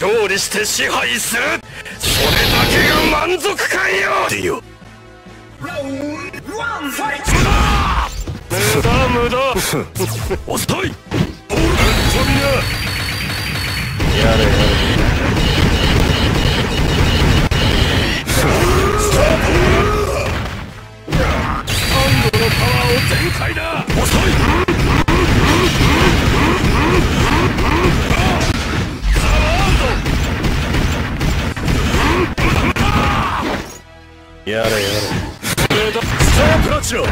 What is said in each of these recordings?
勝利して支配する。それだけが満足感よ。でよ。無駄無駄。遅い。ボール飛やれやれ。ストープラチオダ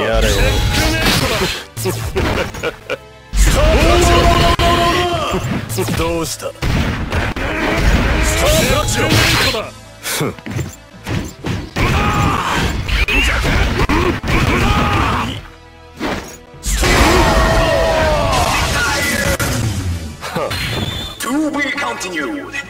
やれよ。どうしたスタープラチオ continued.